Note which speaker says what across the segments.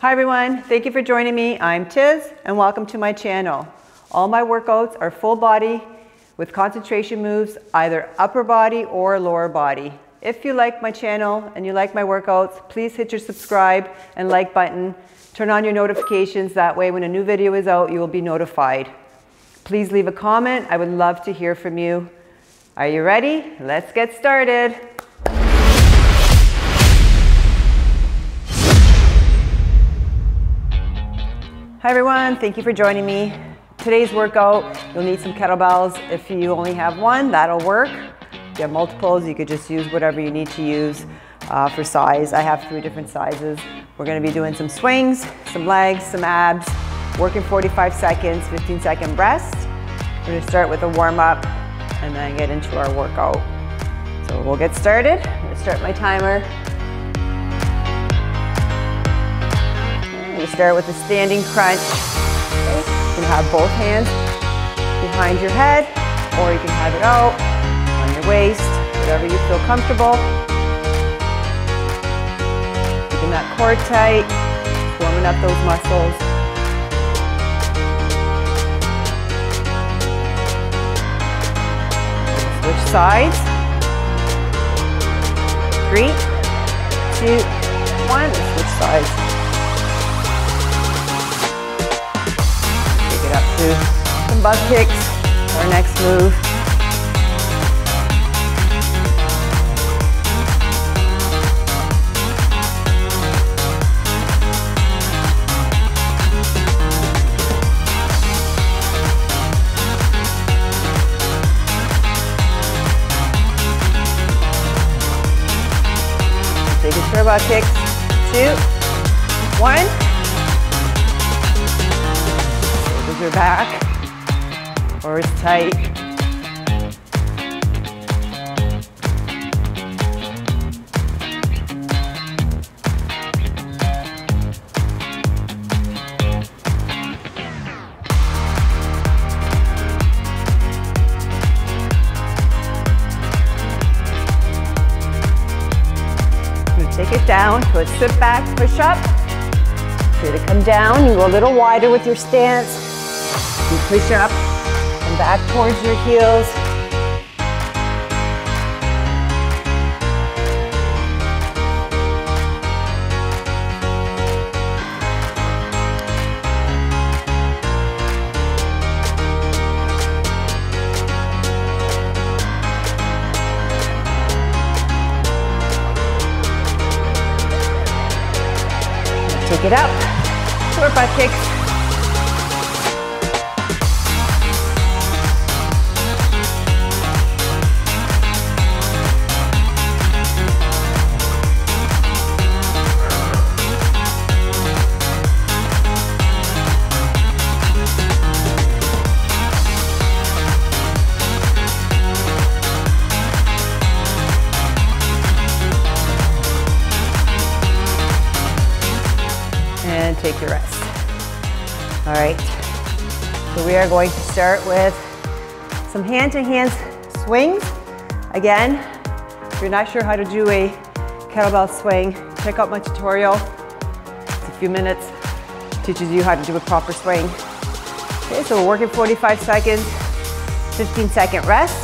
Speaker 1: Hi everyone, thank you for joining me. I'm Tiz and welcome to my channel. All my workouts are full body with concentration moves, either upper body or lower body. If you like my channel and you like my workouts, please hit your subscribe and like button. Turn on your notifications, that way when a new video is out, you will be notified. Please leave a comment, I would love to hear from you. Are you ready? Let's get started. Hi everyone, thank you for joining me. Today's workout, you'll need some kettlebells. If you only have one, that'll work. If you have multiples, you could just use whatever you need to use uh, for size. I have three different sizes. We're gonna be doing some swings, some legs, some abs, working 45 seconds, 15 second rest. We're gonna start with a warm up and then get into our workout. So we'll get started. I'm gonna start my timer You start with a standing crunch. You can have both hands behind your head, or you can have it out on your waist, whatever you feel comfortable. Keeping that core tight, warming up those muscles. Switch sides. Three, two, one. Switch sides. Do some butt kicks, our next move. Take a butt kicks. Two, one. Your back or it's tight. take it down to a sit back push up. Try to come down, you go a little wider with your stance. Push up and back towards your heels. Take it up, short butt kicks. Take your rest. All right, so we are going to start with some hand-to-hand -hand swings. Again, if you're not sure how to do a kettlebell swing, check out my tutorial. It's a few minutes, teaches you how to do a proper swing. Okay, so we're working 45 seconds, 15 second rest,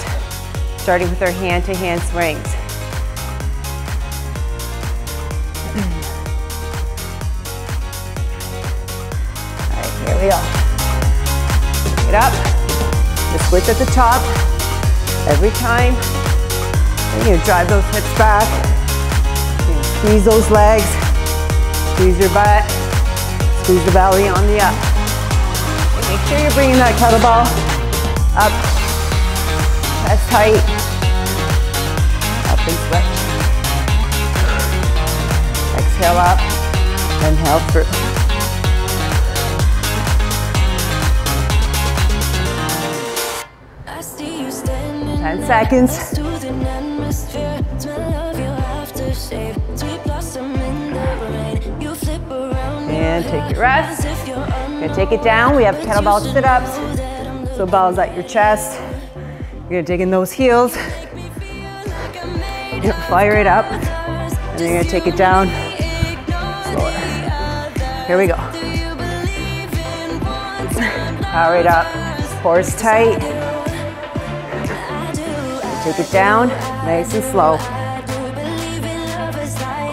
Speaker 1: starting with our hand-to-hand -hand swings. We go. Get up. Switch at the top. Every time. You're gonna drive those hips back. squeeze those legs. Squeeze your butt. Squeeze the belly on the up. Make sure you're bringing that kettlebell up. Chest tight. Up and switch. Exhale up. Inhale through. 10 seconds. And take your rest. Gonna take it down. We have kettlebell sit-ups. So balls at your chest. You're gonna dig in those heels. You're gonna fire it up. And then you're gonna take it down slower.
Speaker 2: Here we go. Power it up. Core's tight. Take it down, nice and slow.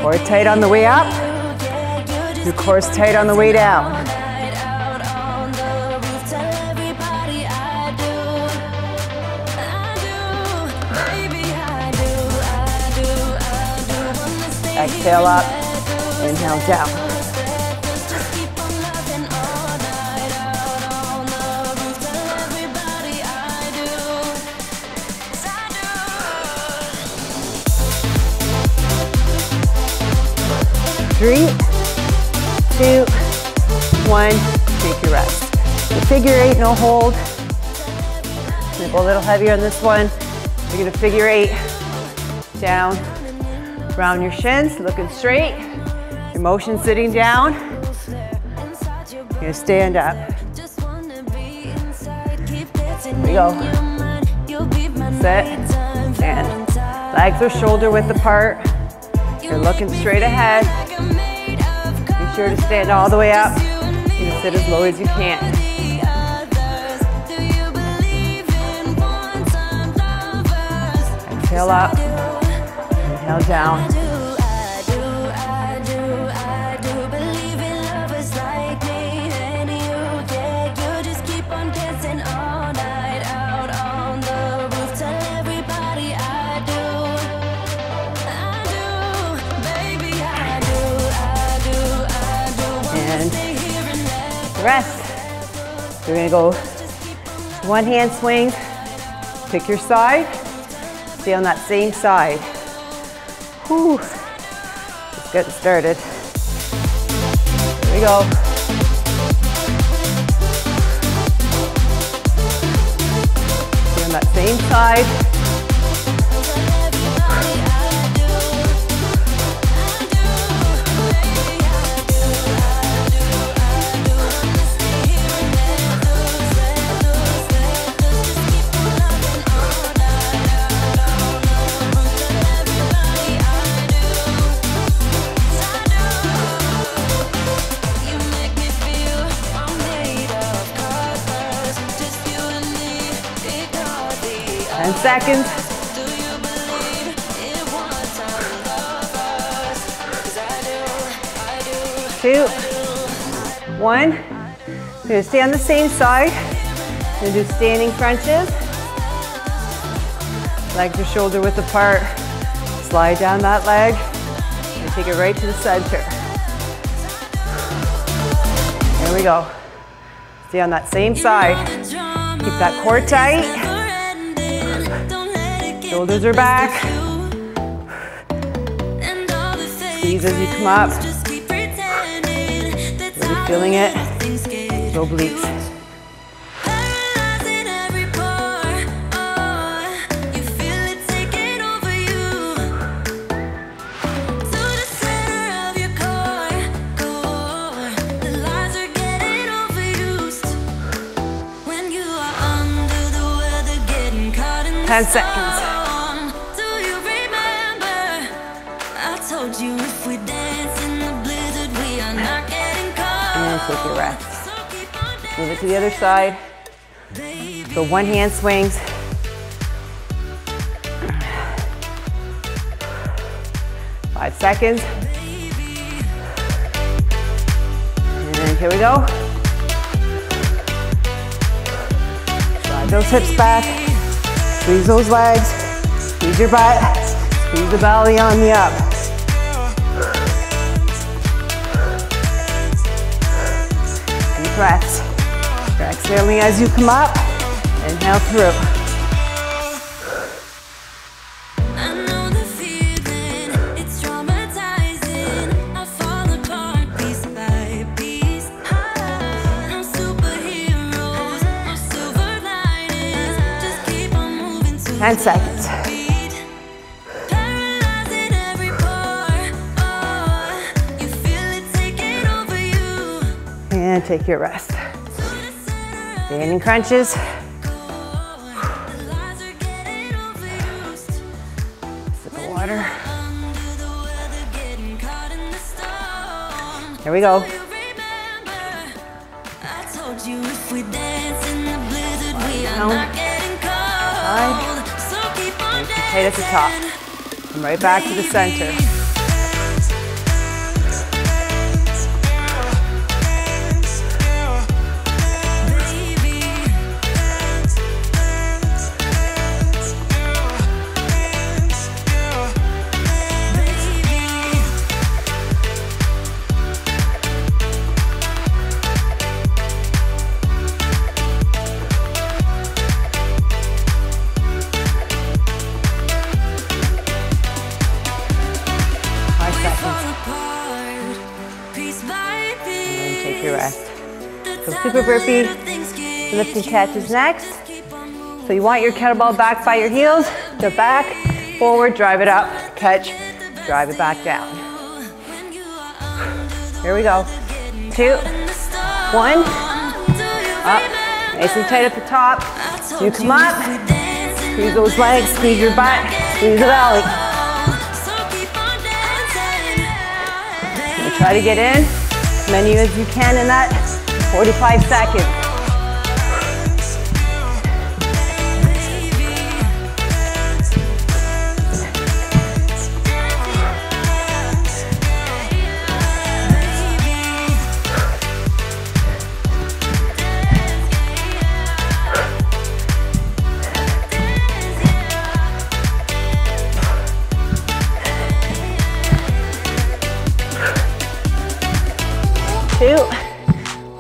Speaker 2: Core tight on the way up. Your core's tight on the way down. Exhale up, inhale down. Three, two, one, take your rest. The figure eight, no hold. Gonna go a little heavier on this one. You're gonna figure eight, down, round your shins, looking straight. Your motion sitting down. You're gonna stand up. Here we go. Sit, and legs are shoulder width apart. You're looking straight ahead. Sure to stand all the way up. Can sit as low as you can. Exhale up. Inhale down. Rest. You're gonna go one hand swings, pick your side, stay on that same side. Whew. Just getting started. Here we go. Stay on that same side. Seconds. Two, one. We're gonna stay on the same side. We're gonna do standing crunches. Legs are shoulder width apart. Slide down that leg and take it right to the center. There we go. Stay on that same side. Keep that core tight. Shoulders are back. Squeeze as you come up. Really feeling it. Obliques. Ten seconds. Take your. Move it to the other side. So one hand swings. Five seconds. And here we go. Slide those hips back. Squeeze those legs. Squeeze your butt. Squeeze the belly on the up. Breaths. You're exhaling as you come up. Inhale through. Ten seconds. And take your rest. Standing crunches. Sip of water. Here we go. Tight at the top. Come right back to the center. Burpee. Lifting catches next. So you want your kettlebell back by your heels. Go back, forward, drive it up, catch, drive it back down. Here we go. Two, one, up. Nice and tight at the top. You come up, squeeze those legs, squeeze your butt, squeeze the belly. try to get in as many as you can in that 45 seconds.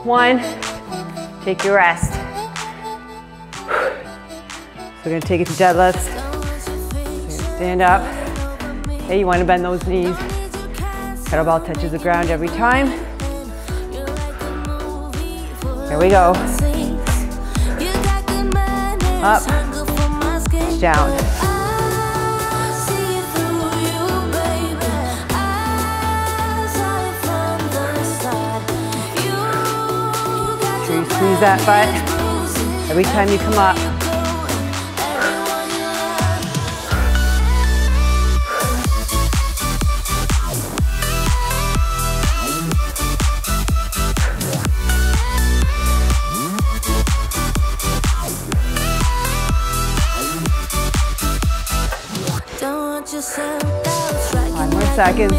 Speaker 2: One, take your rest. So we're gonna take it to deadlifts. stand up. Hey, you wanna bend those knees. Kettlebell touches the ground every time. Here we go. Up, down. Squeeze that butt every time you come up. Five more seconds.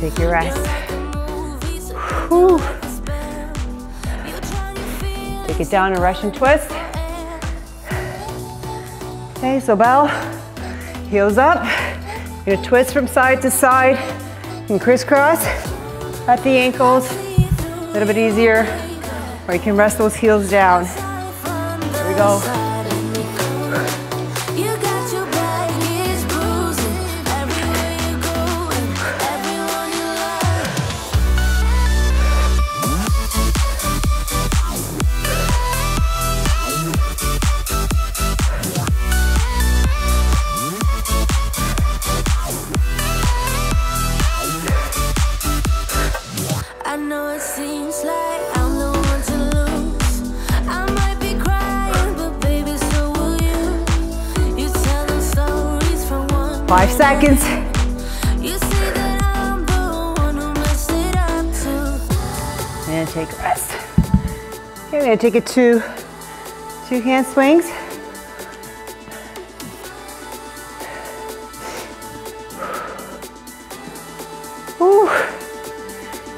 Speaker 2: Take your rest. Whew. Take it down a Russian twist. Okay, so bell, heels up. You're gonna twist from side to side and crisscross at the ankles. A little bit easier, or you can rest those heels down. Here we go. Seconds. And take a rest. Okay, we're gonna take it to two hand swings. Whew.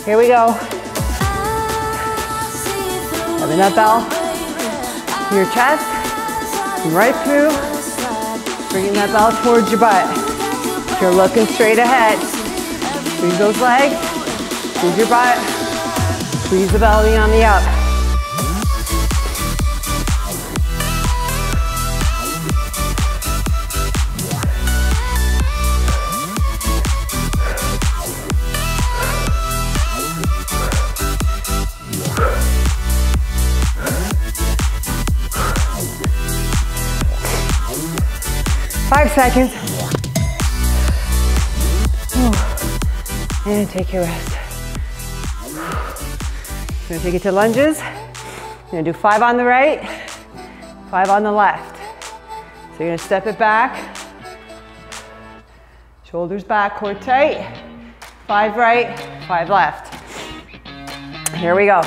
Speaker 2: Here we go. Having that bell your chest, right through, bringing that bell towards your butt. You're looking straight ahead. Squeeze those legs, squeeze your butt, squeeze the belly on the up. Five seconds. And take your rest. Gonna take it to lunges. You're gonna do five on the right, five on the left. So you're gonna step it back, shoulders back, core tight.
Speaker 1: five right, five left. Here we go.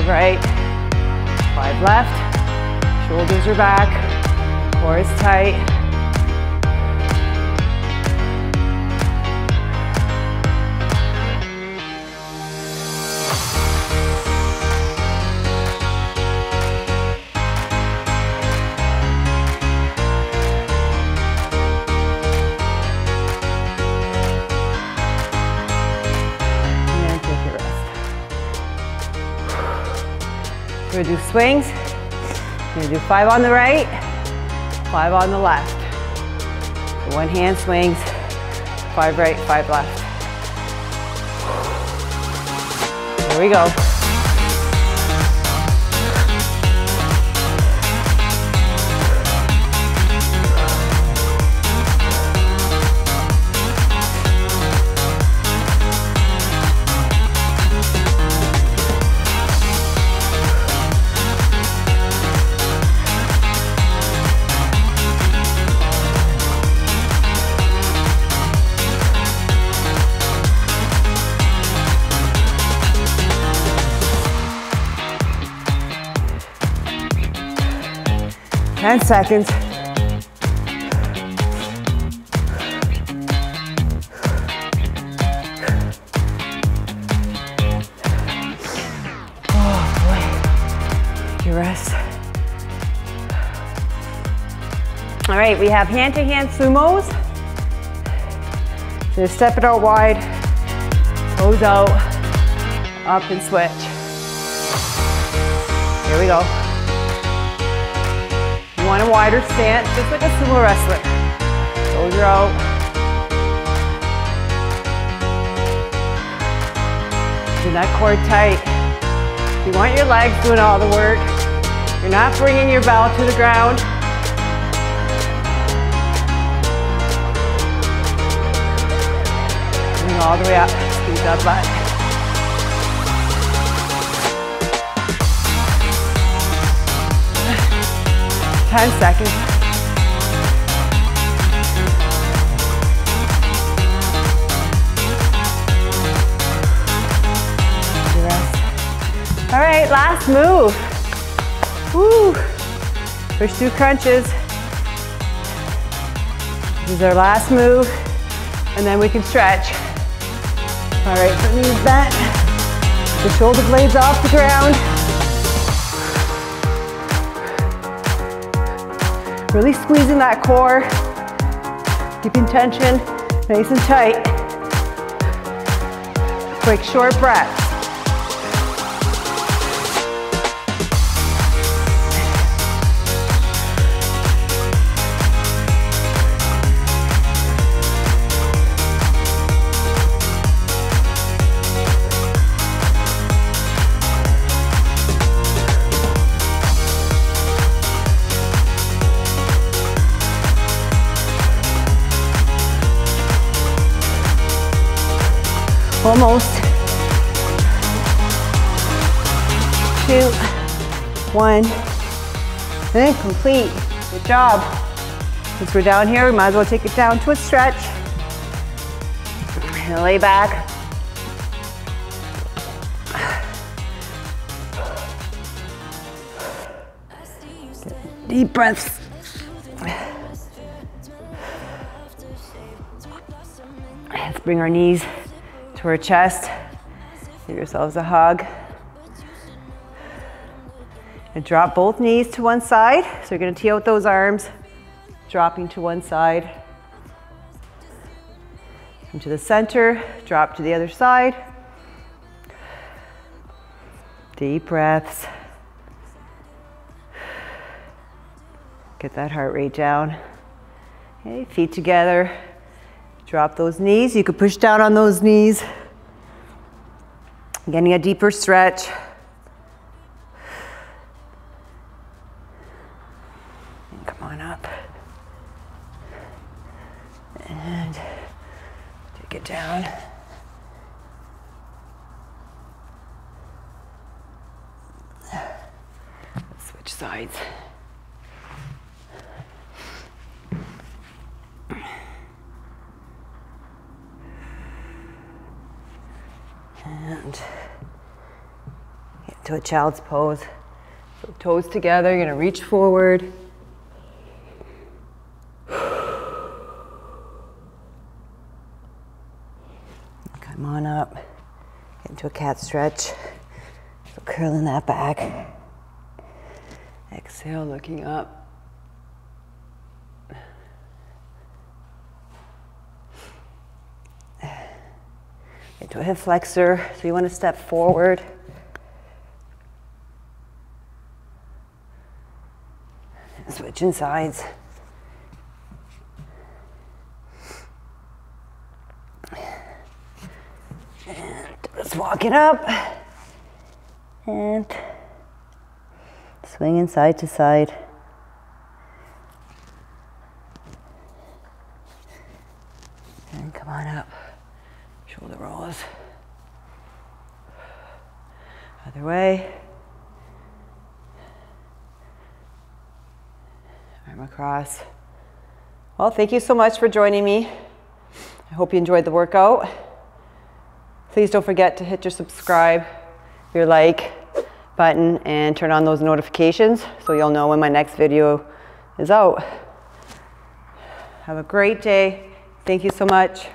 Speaker 1: Five right, five left. Shoulders are back, core is tight. We're gonna do swings. We're gonna do five on the right, five on the left. One hand swings, five right, five left. Here we go. 10 seconds. Oh boy, your rest. All right, we have hand-to-hand -hand sumos. So step it out wide, toes out, up and switch. Here we go want a wider stance, just like a sumo wrestler. Are out. Do that core tight. You want your legs doing all the work. You're not bringing your bell to the ground. Bring all the way up, squeeze that butt. 10 seconds. All right, last move. Woo. Push through crunches. This is our last move, and then we can stretch. All right, so knees bent, the shoulder blades off the ground. Really squeezing that core, keeping tension nice and tight. Quick, short breath. Almost. Two, one, and complete. Good job. Since we're down here, we might as well take it down to a stretch. And lay back. Deep breaths. Let's bring our knees to our chest. Give yourselves a hug. And drop both knees to one side. So you're gonna tee out those arms, dropping to one side. Come to the center, drop to the other side. Deep breaths. Get that heart rate down. Okay, feet together. Drop those knees. You could push down on those knees. Getting a deeper stretch. And come on up. And take it down. Switch sides. To a child's pose. So toes together, you're gonna reach forward. Come on up, get into a cat stretch. So curling that back. Exhale, looking up. Into a hip flexor, so you want to step forward. Switching sides. And walk it up and swinging side to side. And come on up, shoulder rolls. Other way. Arm across. Well, thank you so much for joining me. I hope you enjoyed the workout. Please don't forget to hit your subscribe, your like button, and turn on those notifications so you'll know when my next video is out. Have a great day. Thank you so much.